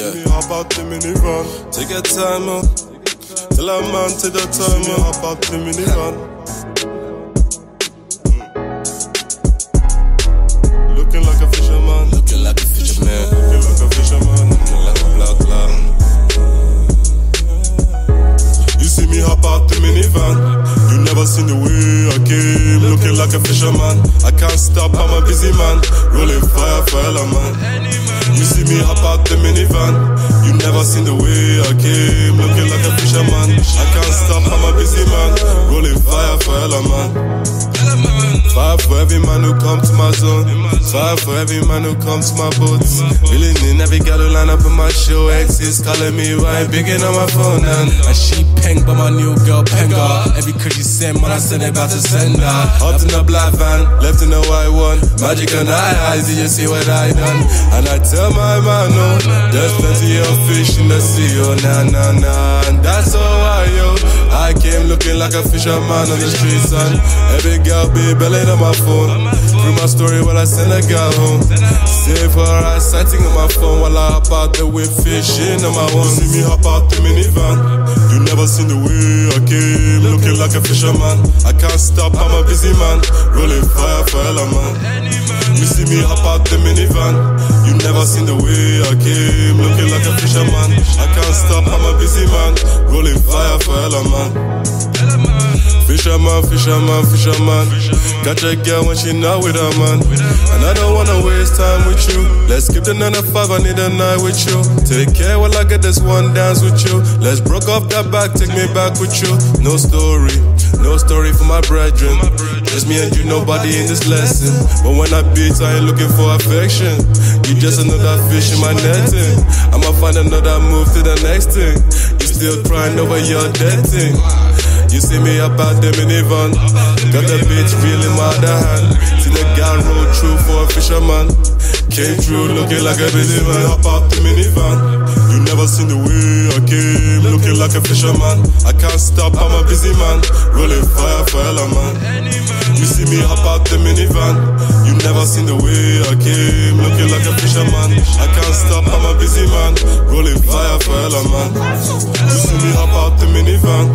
See me hop out the minivan. Take your time up. Till I'm on to the time. See me hop out the minivan. Mm. Looking like a fisherman. Looking like a fisherman. Looking like a fisherman. Looking like a black cloud. You see me hop out the minivan. You never seen the way I came. Looking like a fisherman. I can't stop, I'm a busy man. Rolling fire for man. You see me hop out the minivan. You never seen the way I came. Looking like a fisherman. I can't stop, I'm a busy man. Rolling fire for man. Fire for every man who come to my zone. Fire for every man who comes to my boats. Feeling in every girl who line up in my show. Exes calling me right, bigging on my phone. And, and she peng, but my new girl penga. Every cause she send, man, I send it back to send her. Hopped in a black van, left in a white one. Magic on eye eyes, did you see what I done? And I tell my man, no, there's plenty of fish in the sea, oh, nah, nah, nah. And that's all I, yo. I came looking like a fisherman on the streets, and every girl be belly on my phone. Through my story while I send a girl home. Save her eyes sighting on my phone while I hop out the way fishing on my own. You see me hop out the minivan. You never seen the way I came. Looking like a fisherman. I can't stop, I'm a busy man. Rolling fire for hella man. You see me hop out the minivan. You never seen the way I came. Looking like a fisherman. I can't stop, I'm a busy man. Rolling fire for hella man. Fisherman, fisherman, fisherman. Catch a girl when she not with her man. And I don't wanna waste time with you. Let's skip the 9 to 5, I need a night with you. Take care while I get this one dance with you. Let's broke off that back, take me back with you. No story, no story for my brethren. Just me and you, nobody in this lesson. But when I beat, I ain't looking for affection. You just another fish in my netting. I'ma find another move to the next thing. You still crying over your dead thing. You see me up out the minivan. Got the bitch feeling my other hand. See the guy roll through for a fisherman. Came through looking like a busy man. Hop out the minivan. You never seen the way I came. Looking like a fisherman. I can't stop, I'm a busy man. Rolling fire for hella man. You see me hop out the minivan. You never seen the way I came. Looking like a fisherman. I can't stop, I'm a busy man. Rolling fire for hella man. You see me hop out the minivan.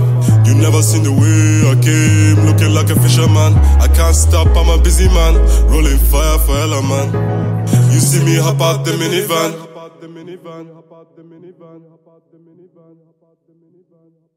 You never seen the way I came, looking like a fisherman. I can't stop, I'm a busy man, rolling fire for hella man. You see me hop out the minivan about the minivan, about the minivan, about the minivan, about the minivan.